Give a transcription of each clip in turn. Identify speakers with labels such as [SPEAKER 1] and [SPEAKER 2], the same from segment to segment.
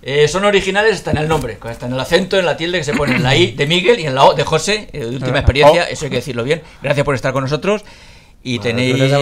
[SPEAKER 1] Eh, son originales, está en el nombre, está en el acento, en la tilde que se pone en la I de Miguel y en la O de José, eh, de última experiencia, eso hay que decirlo bien. Gracias por estar con nosotros. Y
[SPEAKER 2] Bueno,
[SPEAKER 1] tenéis,
[SPEAKER 2] a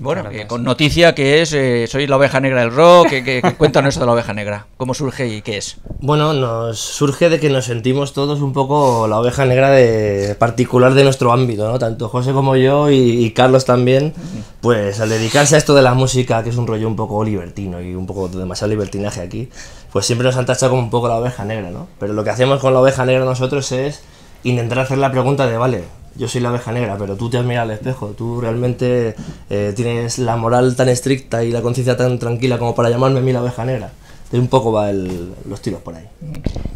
[SPEAKER 1] bueno, eh, con noticia que es, eh, sois la oveja negra del rock, que, que- que cuéntanos eso de la oveja negra, cómo surge y qué es.
[SPEAKER 2] Bueno, nos surge de que nos sentimos todos un poco la oveja negra de particular de nuestro ámbito, ¿no? Tanto José como yo y, y Carlos también, pues al dedicarse a esto de la música, que es un rollo un poco libertino y un poco demasiado libertinaje aquí, pues siempre nos han tachado como un poco la oveja negra, ¿no? Pero lo que hacemos con la oveja negra nosotros es intentar hacer la pregunta de, vale, yo soy la oveja negra, pero tú te has mirado al espejo, tú realmente eh, tienes la moral tan estricta y la conciencia tan tranquila como para llamarme a mí la oveja negra. De un poco va el- los tiros por ahí.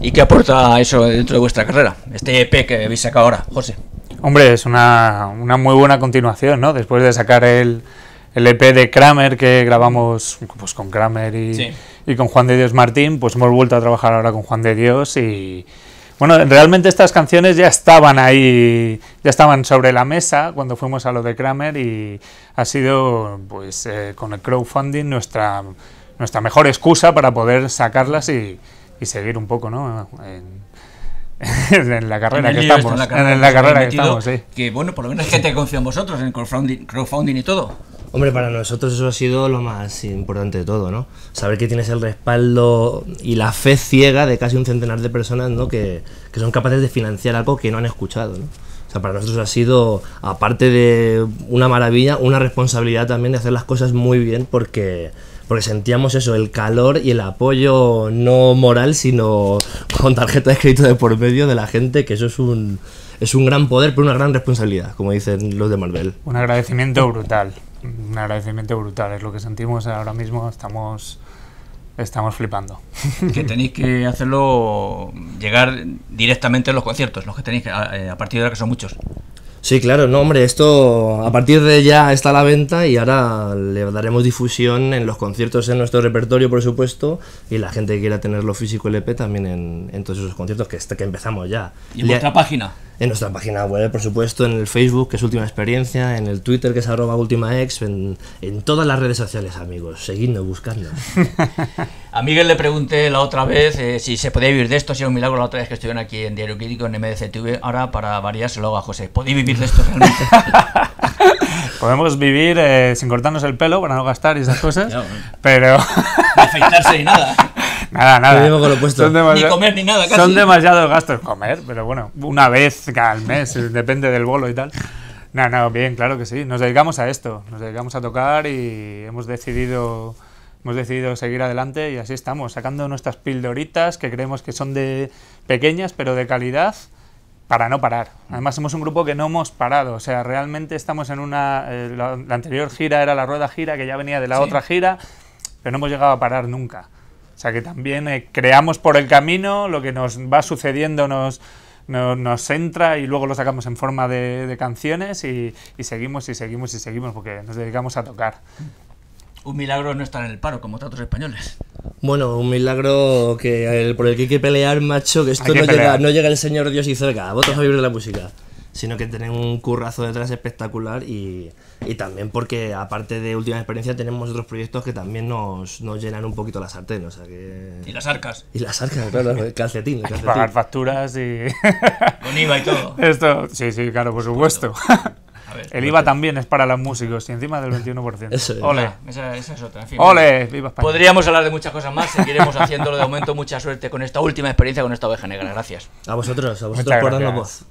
[SPEAKER 1] ¿Y qué aporta eso dentro de vuestra carrera? Este EP que habéis sacado ahora, José.
[SPEAKER 3] Hombre, es una, una muy buena continuación, ¿no? Después de sacar el, el EP de Kramer que grabamos pues, con Kramer y,
[SPEAKER 1] Sí.
[SPEAKER 3] y con Juan de Dios Martín, pues hemos vuelto a trabajar ahora con Juan de Dios y... Bueno, realmente estas canciones ya estaban ahí, ya estaban sobre la mesa cuando fuimos a lo de Kramer y ha sido, pues, eh, con el crowdfunding nuestra, nuestra mejor excusa para poder sacarlas y, y seguir un poco, ¿no? En, en la carrera
[SPEAKER 1] En
[SPEAKER 3] que estamos,
[SPEAKER 1] en la
[SPEAKER 3] en
[SPEAKER 1] carrera
[SPEAKER 3] la
[SPEAKER 1] que
[SPEAKER 3] carrera estamos, sí.
[SPEAKER 1] Que bueno, por lo menos hay gente que confía en vosotros, en crowdfunding, crowdfunding y todo.
[SPEAKER 2] Hombre, para nosotros eso ha sido lo más importante de todo, ¿no? Saber que tienes el respaldo y la fe ciega de casi un centenar de personas, ¿no? Que, que son capaces de financiar algo que no han escuchado, ¿no? O sea, para nosotros ha sido, aparte de una maravilla, una responsabilidad también de hacer las cosas muy bien porque, porque sentíamos eso, el calor y el apoyo no moral, sino con tarjeta de crédito de por medio de la gente, que eso es un, es un gran poder, pero una gran responsabilidad, como dicen los de Marvel.
[SPEAKER 3] Un agradecimiento brutal. Un agradecimiento brutal. Es lo que sentimos ahora mismo. Estamos, estamos flipando.
[SPEAKER 1] que tenéis que hacerlo llegar directamente en los conciertos, los que tenéis que, a, eh, a partir de ahora que son muchos.
[SPEAKER 2] Sí, claro, no, hombre, esto a partir de ya está a la venta y ahora le daremos difusión en los conciertos en nuestro repertorio, por supuesto, y la gente que quiera tenerlo físico LP también en, en todos esos conciertos que, este- que empezamos ya.
[SPEAKER 1] Y en
[SPEAKER 2] Le-
[SPEAKER 1] vuestra página.
[SPEAKER 2] En nuestra página web, por supuesto, en el Facebook, que es Última Experiencia, en el Twitter, que es arroba ultimaex, en, en todas las redes sociales, amigos. Seguidnos, buscadnos.
[SPEAKER 1] A Miguel le pregunté la otra vez eh, si se podía vivir de esto, si era un milagro la otra vez que estuvieron aquí en Diario Crítico, en MDCTV. Ahora, para variar, se lo hago a José. ¿Podéis vivir de esto realmente?
[SPEAKER 3] Podemos vivir eh, sin cortarnos el pelo para no gastar y esas cosas. Pero
[SPEAKER 1] Ni afeitarse ni nada.
[SPEAKER 3] nada, nada.
[SPEAKER 2] Lo mismo con lo puesto.
[SPEAKER 3] Son demasi-
[SPEAKER 1] Ni comer ni nada, casi.
[SPEAKER 3] Son demasiados gastos comer, pero bueno, una vez cada mes, eh, depende del bolo y tal. No, no, bien, claro que sí. Nos dedicamos a esto, nos dedicamos a tocar y hemos decidido, hemos decidido seguir adelante y así estamos, sacando nuestras pildoritas que creemos que son de pequeñas pero de calidad para no parar. Además somos un grupo que no hemos parado, o sea, realmente estamos en una... eh, la, la anterior gira era la rueda gira que ya venía de la
[SPEAKER 1] Sí.
[SPEAKER 3] otra gira, pero no hemos llegado a parar nunca. O sea que también eh, creamos por el camino, lo que nos va sucediendo nos, no- nos entra y luego lo sacamos en forma de, de canciones y, y seguimos y seguimos y seguimos porque nos dedicamos a tocar.
[SPEAKER 1] Un milagro no estar en el paro, como tantos españoles.
[SPEAKER 2] Bueno, un milagro que el- por el que hay que pelear, macho, que esto
[SPEAKER 3] que
[SPEAKER 2] no llega, no llega el señor Dios y dice, venga, vosotros a vivir de la música. Sino que tienen un currazo detrás espectacular y, y también porque, aparte de Última Experiencia, tenemos otros proyectos que también nos, nos llenan un poquito la sartén, o sea que...
[SPEAKER 1] Y las arcas,
[SPEAKER 2] Y las arcas, claro, el calcetín, el
[SPEAKER 3] Hay que
[SPEAKER 2] calcetín.
[SPEAKER 3] pagar facturas y...
[SPEAKER 1] con IVA y todo.
[SPEAKER 3] Esto, sí, sí, claro, por supuesto.
[SPEAKER 1] A ver,
[SPEAKER 3] El IVA también es para los músicos y encima del 21%.
[SPEAKER 2] Eso es.
[SPEAKER 3] Ole,
[SPEAKER 1] Ah, esa, esa es otra. en fin.
[SPEAKER 3] ole, viva España.
[SPEAKER 1] Podríamos hablar de muchas cosas más, seguiremos haciéndolo de momento. Mucha suerte con esta última experiencia con esta oveja negra. Gracias.
[SPEAKER 2] A vosotros, a vosotros
[SPEAKER 3] Muchas
[SPEAKER 2] por darnos voz.